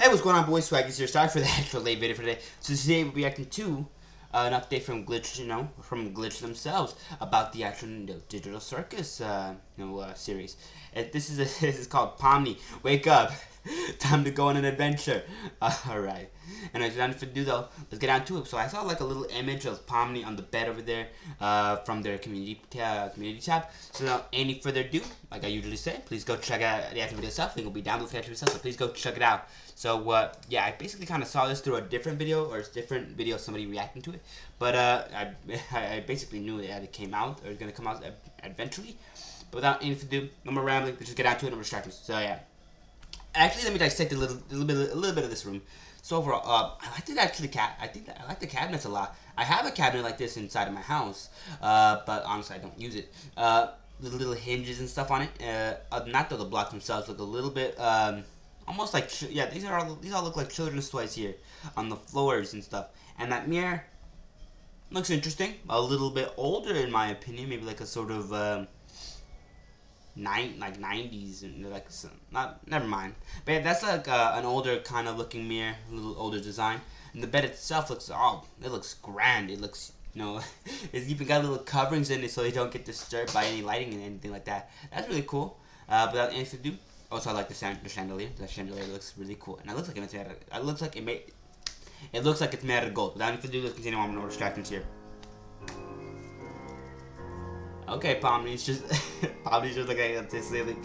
Hey, what's going on, boys? Swaggy's here. Sorry for the extra late video for today. So today we'll be reacting to uh, an update from Glitch, you know, from Glitch themselves about the actual you know, Digital Circus, uh, you know, uh, series. This is a, this is called Pomni. Wake up! Time to go on an adventure. All right. And as for do though, let's get down to it. So I saw like a little image of Pomni on the bed over there, uh, from their community uh, community tab. So without any further ado, like I usually say, please go check out the actual video itself. Link will be down below the actual video itself. So please go check it out. So uh, yeah, I basically kind of saw this through a different video or a different video of somebody reacting to it. But uh, I, I basically knew that it came out or it's gonna come out eventually. But without any further ado, no more rambling. Let's just get out to it. No more distractions. So yeah. Actually, let me dissect a little, a little bit, a little bit of this room. So overall, uh, I like the actually cat. I think I like the cabinets a lot. I have a cabinet like this inside of my house, uh, but honestly, I don't use it. Uh, the little hinges and stuff on it. Uh, not though the blocks themselves look a little bit, um, almost like yeah. These are all these all look like children's toys here on the floors and stuff. And that mirror looks interesting. A little bit older in my opinion. Maybe like a sort of. Um, nine like 90s and like not never mind. But yeah, that's like uh, an older kind of looking mirror a little older design. And the bed itself looks oh it looks grand. It looks you know it's even got little coverings in it so they don't get disturbed by any lighting and anything like that. That's really cool. Uh, but without anything to do also I like the, the chandelier. The chandelier looks really cool. And it looks like it's made it looks like it made it looks like it's made of gold. Without anything to do let's continue on with more distractions here Okay, Pomni's just Pomni's just looking at this ceiling.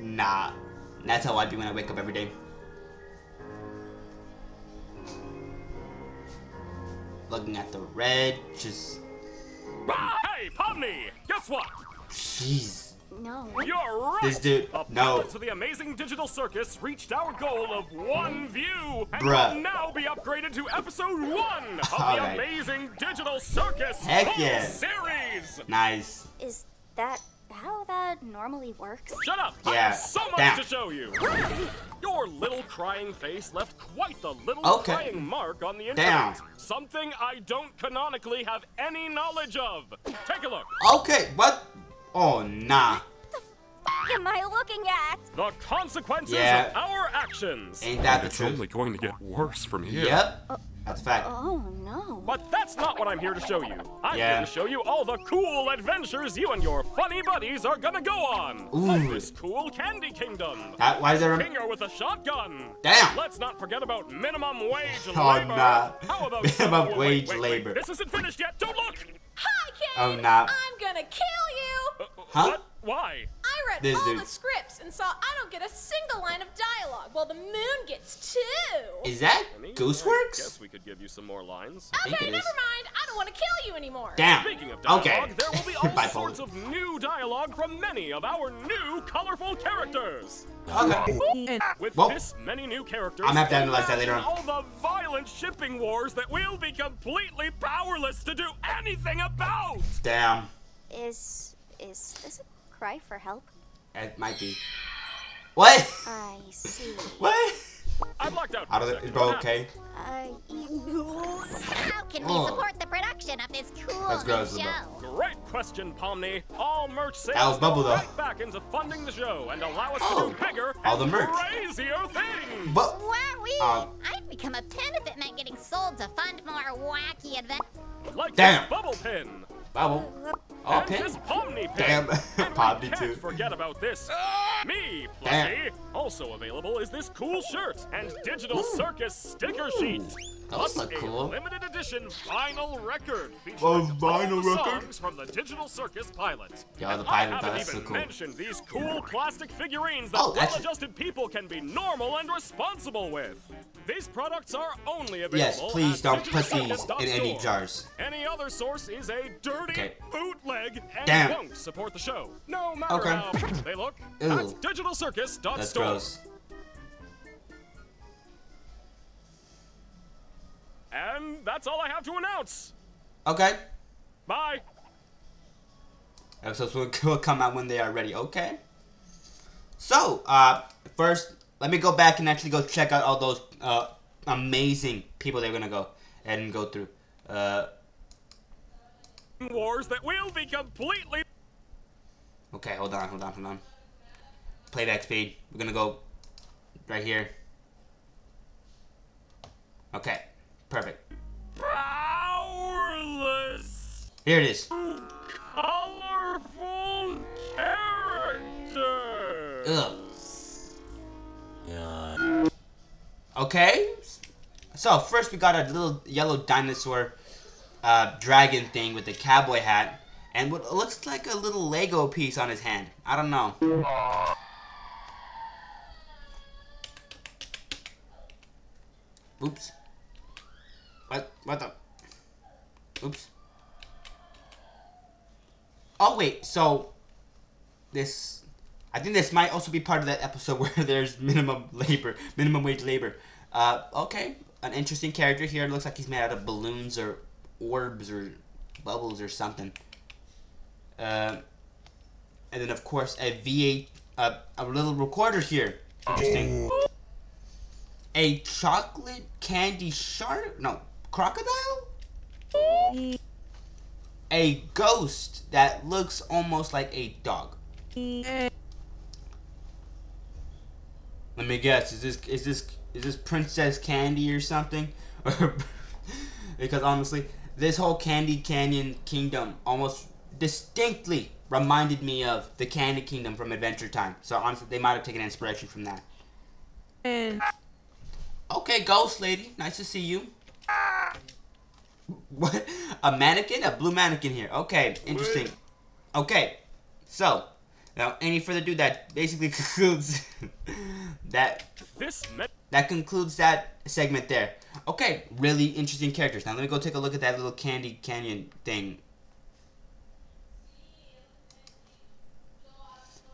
Nah. That's how I be when I wake up every day. Looking at the red, just Hey, Pomni! Guess what? Jeez. No. You're right. This dude, no. to the amazing digital circus reached our goal of one view and Bruh. will now be upgraded to episode one of the right. amazing digital circus Heck full yeah. series. Nice. Is that how that normally works? Shut up! I have so much Damn. to show you. Your little crying face left quite the little Okay. crying mark on the internet. Damn. internet. Something I don't canonically have any knowledge of. Take a look. Okay, what? Oh, nah. What the am I looking at? The consequences Yeah. of our actions. Ain't that the It's truth? only going to get worse from here. Yep. That's a fact. Oh no. But that's not what I'm here to show you. I'm Yeah. here to show you all the cool adventures you and your funny buddies are gonna go on. Ooh. Of this cool candy kingdom. That, why is there a... Kinger with a shotgun. Damn. Let's not forget about minimum wage Oh, labor. nah. How about Minimum wage wait, wait, labor. Wait. This isn't finished yet. Don't look. Hi, oh, kid! Oh, nah. I'm gonna kill you! Uh, Huh? What? Why? I read This all dude. the scripts and saw I don't get a single line of dialogue, while the moon gets two. Is that I mean, I Gooseworks? Guess we could give you some more lines. okay, never is. mind. I don't want to kill you anymore. Damn. Speaking of dialogue, Okay. there will be all Bipolar. sorts of new dialogue from many of our new colorful characters. Okay. With Well, this many new characters, I'm gonna have to analyze that later imagine all the violent shipping wars that we'll be completely powerless to do anything about. Damn. Is is this a cry for help? It might be. What? I see. What? I blocked out. Out of for the, is bro okay? I How can we Oh. support the production of this cool That's new gross, show? happened? Great question, Pomni. All merch sales That was Bubble, go though. right back into funding the show and allow us Oh, to do bigger all the merch. crazier things. But Wow, we Uh, I've become a pin if it meant getting sold to fund more wacky adventures. Like Damn. this bubble pin. Oh, pin. this Pomni. Damn. Pomni too. forget about this. Ah! Me, Damn. plushie. Also available is this cool shirt and digital circus sticker sheet. Those Plus a cool. limited edition vinyl record featuring all vinyl the record? songs from the digital circus pilot. Yeah, the I pilot, haven't that's so even cool. mentioned these cool plastic figurines that Oh, well-adjusted people can be normal and responsible with. These products are only available Yes, please don't put these in any jars. Any other source is a dirty Okay. bootleg and Damn. won't support the show. No matter Okay. how they look. Ew. That's digitalcircus.store. That's gross. And that's all I have to announce. Okay. Bye. Episodes will, will come out when they are ready. Okay. So, uh, first, let me go back and actually go check out all those uh, amazing people they're gonna go and go through. Uh, Wars that will be completely okay, hold on, hold on, hold on. Playback speed. We're gonna go right here. Okay, perfect. Powerless, Here it is. colorful character. Ugh. Okay. So first we got a little yellow dinosaur uh, dragon thing with a cowboy hat and what looks like a little Lego piece on his hand. I don't know. Oops. What? What the? Oops. Oh wait, so this I think this might also be part of that episode where there's minimum labor, minimum wage labor. Uh, okay, an interesting character here. Looks like he's made out of balloons or orbs or bubbles or something. Uh, and then of course a V8, uh, a little recorder here. Interesting. A chocolate candy shark? No, crocodile? A ghost that looks almost like a dog. Let me guess. Is this is this is this Princess Candy or something? because honestly, this whole Candy Canyon Kingdom almost distinctly reminded me of the Candy Kingdom from Adventure Time. So honestly, they might have taken inspiration from that. Okay, Ghost Lady, nice to see you. What? A mannequin? A blue mannequin here. Okay, interesting. Okay, so now any further ado, that basically concludes that This that concludes that segment there. Okay, really interesting characters. Now let me go take a look at that little Candy Canyon thing.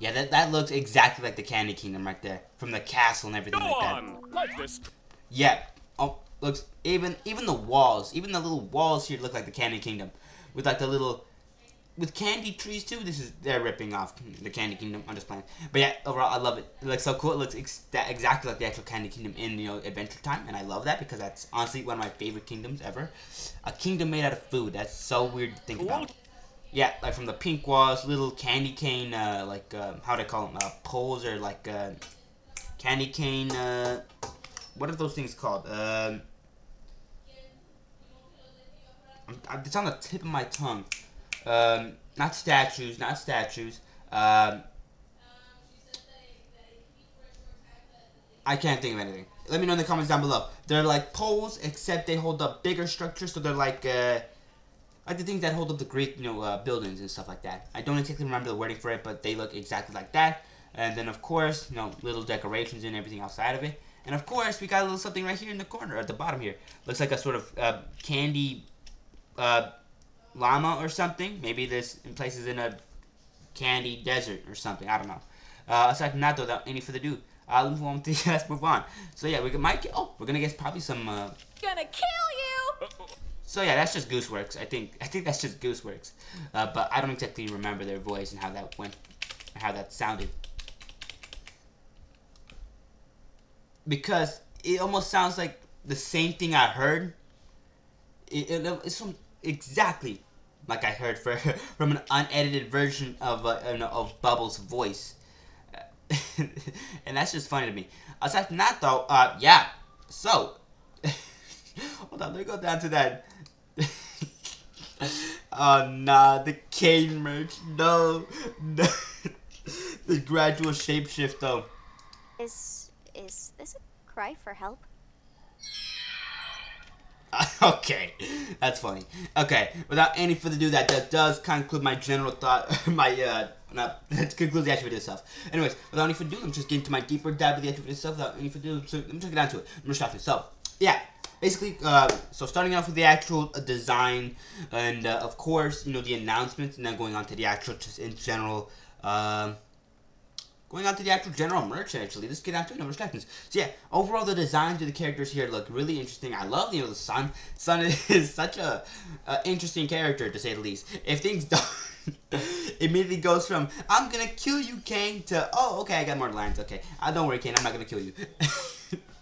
Yeah, that, that looks exactly like the Candy Kingdom right there. From the castle and everything go like that. on, like this. Yeah. Oh, looks even even the walls, even the little walls here look like the Candy Kingdom, with like the little, with candy trees too. This is they're ripping off the Candy Kingdom. I'm just playing, but yeah, overall I love it. It looks so cool. It looks ex- that- exactly like the actual Candy Kingdom in you know Adventure Time, and I love that because that's honestly one of my favorite kingdoms ever. A kingdom made out of food. That's so weird to think about. Yeah, like from the pink walls, little candy cane, uh, like uh, how do I call them? Uh, poles or like uh, candy cane. Uh, what are those things called? Um, I'm- it's on the tip of my tongue. Um, not statues, not statues. Um, I can't think of anything. Let me know in the comments down below. They're like poles, except they hold up bigger structures, so they're like uh, like the things that hold up the Greek, you know, uh, buildings and stuff like that. I don't exactly remember the wording for it, but they look exactly like that. And then of course, you know, little decorations and everything outside of it. And of course, we got a little something right here in the corner at the bottom here. Looks like a sort of uh, candy uh, llama or something. Maybe this in places in a candy desert or something. I don't know. Uh, aside from that, though, without any further ado, let's move on. To, let's move on. So yeah, we might get. Oh, we're gonna get probably some. Uh, Gonna kill you! so yeah, that's just Gooseworks. I think. I think that's just Gooseworks. Uh, but I don't exactly remember their voice and how that went, how that sounded. Because it almost sounds like the same thing I heard. It, it, it's from exactly like I heard for, from an unedited version of uh, of Bubbles' voice, and that's just funny to me. Aside from that, though, uh, yeah. So, hold on, let me go down to that. oh nah, the Caine merch, no, no. the gradual shapeshift though. Is is this a cry for help? okay, that's funny. Okay, without any further ado, that, that does conclude my general thought, my, uh, not, that concludes the actual video itself. Anyways, without any further ado, I'm just getting to my deeper dive of the actual video itself, without any further ado, let me just get down to it. I'm just talking. So, yeah, basically, uh, so starting off with the actual uh, design, and, uh, of course, you know, the announcements, and then going on to the actual, just in general, um, Going on to the actual general merch, actually, let's get down to it. Number. So yeah, overall the designs of the characters here look really interesting. I love you know the Sun. Sun is such a, a interesting character to say the least. If things don't, immediately goes from I'm gonna kill you, Caine, to oh okay I got more lines. Okay, uh, don't worry, Caine, I'm not gonna kill you.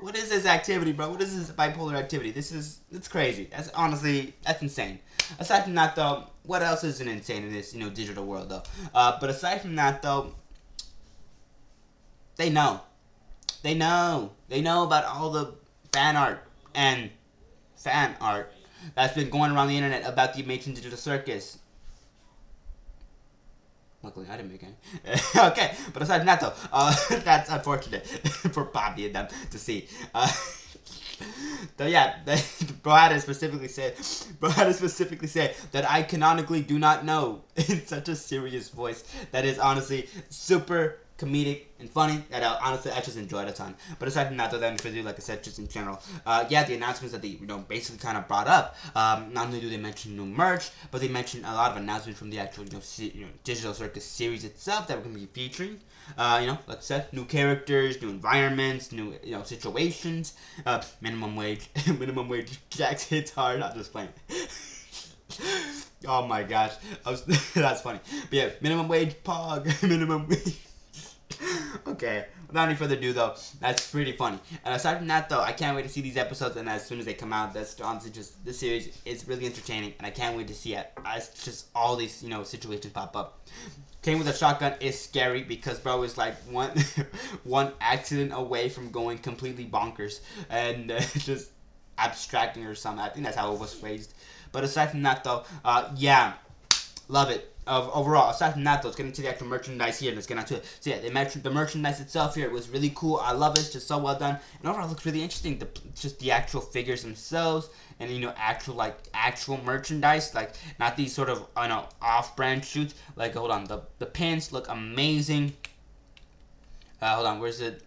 what is this activity, bro? What is this bipolar activity? This is it's crazy. That's honestly that's insane. Aside from that, though, what else isn't insane in this you know digital world though? Uh, but aside from that, though, they know. They know. They know about all the fan art and fan art that's been going around the internet about the Amazing Digital Circus. Luckily, I didn't make any. okay, but aside from that, though, uh, that's unfortunate for Bobby and them to see. Uh, so yeah, they, to specifically had to specifically say that I canonically do not know in such a serious voice that is honestly super comedic and funny that I, honestly I just enjoyed a ton. But aside from that, though, for you, like I said, just in general, uh, yeah, the announcements that they you know basically kind of brought up. Um, not only do they mention new merch, but they mention a lot of announcements from the actual you know, se- you know digital circus series itself that we're gonna be featuring. Uh, you know, like I said, new characters, new environments, new you know situations. Uh, minimum wage, minimum wage. Jax hits hard. I'm just playing. oh my gosh, was, that's funny. But yeah, minimum wage pog, minimum wage. Okay, without any further ado, though, that's pretty funny. And aside from that, though, I can't wait to see these episodes. And as soon as they come out, that's honestly just this series is really entertaining, and I can't wait to see it. As just all these you know situations pop up. Came with a shotgun is scary because bro is like one one accident away from going completely bonkers and uh, just abstracting or something. I think that's how it was phrased. But aside from that, though, uh, yeah, love it of overall. Aside from that, though, let's get into the actual merchandise here. Let's get into it. So yeah, the, mer- the merchandise itself here was really cool. I love it. It's just so well done, and overall, it looks really interesting. The just the actual figures themselves, and you know, actual like actual merchandise, like not these sort of you know off-brand shoots. Like hold on, the the pins look amazing. Uh, hold on, where's it?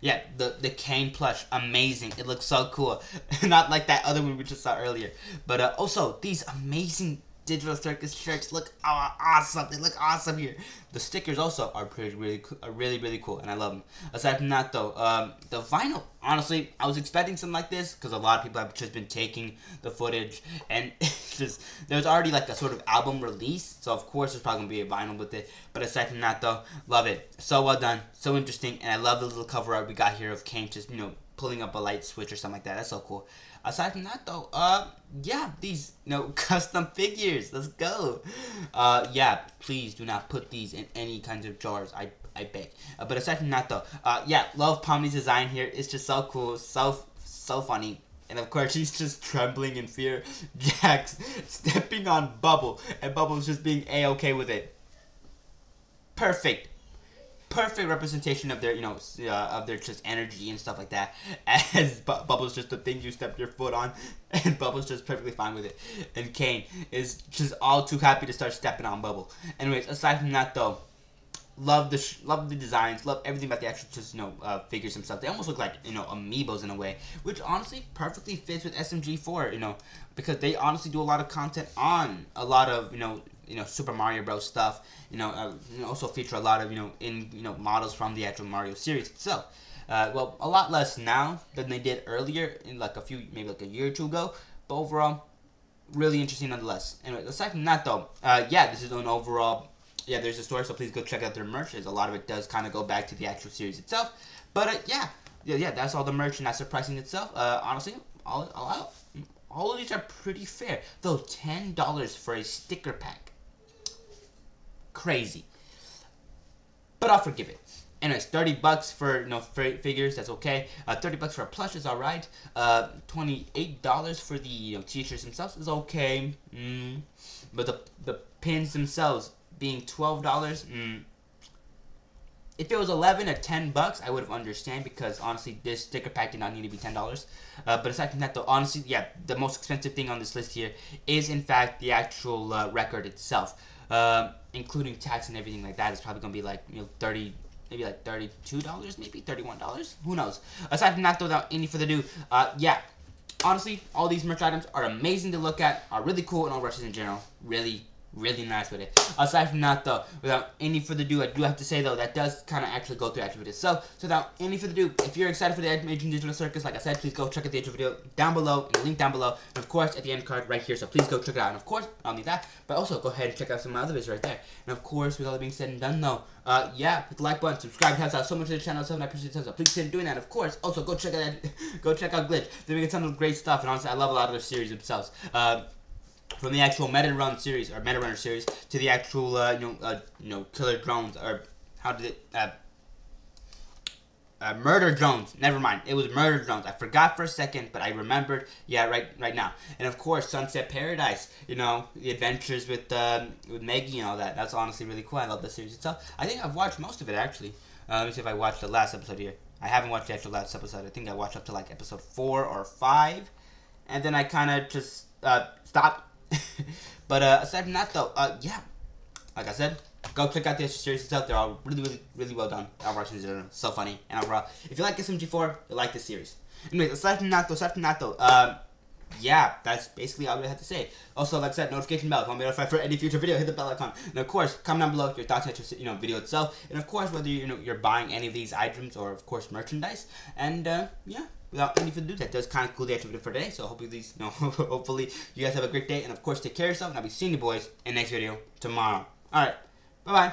Yeah, the the Caine plush, amazing. It looks so cool. Not like that other one we just saw earlier. But uh, also these amazing Digital Circus shirts look awesome. They look awesome here. The stickers also are pretty really are really really cool, and I love them. Aside from that, though, um, the vinyl. Honestly, I was expecting something like this because a lot of people have just been taking the footage, and just there's already like a sort of album release, so of course there's probably gonna be a vinyl with it. But aside from that, though, love it. So well done, so interesting, and I love the little cover art we got here of Caine just you know pulling up a light switch or something like that. That's so cool. Aside from that, though, uh, yeah, these, you know, custom figures. Let's go. Uh, yeah, please do not put these in any kinds of jars. I, I beg. Uh, but aside from that, though, uh, yeah, love Pomni's design here. It's just so cool, so, so funny. And of course, she's just trembling in fear. Jax stepping on Bubble, and Bubble's just being a-okay with it. Perfect perfect representation of their, you know, uh, of their just energy and stuff like that. As Bu- Bubbles just the thing you stepped your foot on, and Bubbles just perfectly fine with it. And Caine is just all too happy to start stepping on Bubble. Anyways, aside from that though, love the love the designs, love everything about the actual just you know uh, figures themselves. They almost look like you know amiibos in a way, which honestly perfectly fits with SMG4. You know, because they honestly do a lot of content on a lot of you know you know Super Mario Bros stuff. You know, uh, you know, also feature a lot of you know in you know models from the actual Mario series itself. Uh, well, a lot less now than they did earlier in like a few maybe like a year or two ago. But overall, really interesting nonetheless. Anyway, aside from that though, uh, yeah, this is an overall. Yeah, there's a store, so please go check out their merch. As a lot of it does kind of go back to the actual series itself. But uh, yeah, yeah, yeah, that's all the merch and that's the pricing itself. Uh, honestly, all, all all of these are pretty fair. Though ten dollars for a sticker pack crazy. But I'll forgive it. Anyways, 30 bucks for you know figures, that's okay. Uh, 30 bucks for a plush is alright. Uh, $28 for the you know, t-shirts themselves is okay. Mm. But the, the pins themselves being $12, mm. If it was 11 or 10 bucks, I would have understand because honestly, this sticker pack did not need to be $10. Uh, but aside from that, though, honestly, yeah, the most expensive thing on this list here is in fact the actual uh, record itself. Uh, including tax and everything like that, it's probably gonna be like you know thirty, maybe like thirty-two dollars, maybe thirty-one dollars. Who knows? Aside from that, though, without any further ado, uh, yeah. Honestly, all these merch items are amazing to look at, are really cool, and all rushes in general, really, really nice with it. Aside from that, though, without any further ado, I do have to say, though, that does kind of actually go through the actual video. So, so without any further ado, if you're excited for the Amazing Digital Circus, like I said, please go check out the actual video down below, the link down below, and of course, at the end card right here, so please go check it out. And of course, I'll need that, but also go ahead and check out some of my other videos right there. And of course, with all that being said and done, though, uh, yeah, hit the like button, subscribe, helps out so much to the channel, so I appreciate it, so please consider doing that. Of course, also go check out, go check out Glitch. They're doing a ton of great stuff, and honestly, I love a lot of their series themselves. Uh, from the actual Meta Run series or Meta Runner series to the actual uh, you know uh, you know Killer Drones or how did it uh, uh, Murder Drones. Never mind. It was Murder Drones. I forgot for a second, but I remembered. Yeah, right, right now. And of course, Sunset Paradise. You know, the adventures with um, with Maggie and all that. That's honestly really cool. I love the series itself. I think I've watched most of it actually. Uh, let me see if I watched the last episode here. I haven't watched the actual last episode. I think I watched up to like episode four or five, and then I kind of just uh, stopped. but uh, aside from that, though, uh, yeah, like I said, go check out the extra series itself. They're all really, really, really well done. Our versions are so funny and overall. If you like SMG4, you'll like this series. Anyways, aside from that, though, aside from that, though, um, yeah, that's basically all we have to say. Also, like I said, notification bell. If you be notified for any future video, hit the bell icon. And of course, comment down below your thoughts on your you know video itself. And of course, whether you know you're buying any of these items or of course merchandise. And uh, yeah, without any further ado, that does kind of cool the video for today. So hopefully these, you hopefully you guys have a great day. And of course, take care of yourself. And I'll be seeing you boys in the next video tomorrow. All right, bye bye.